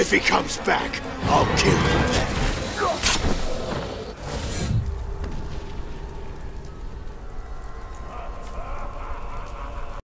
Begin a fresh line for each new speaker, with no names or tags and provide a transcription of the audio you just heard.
If he comes back, I'll kill him.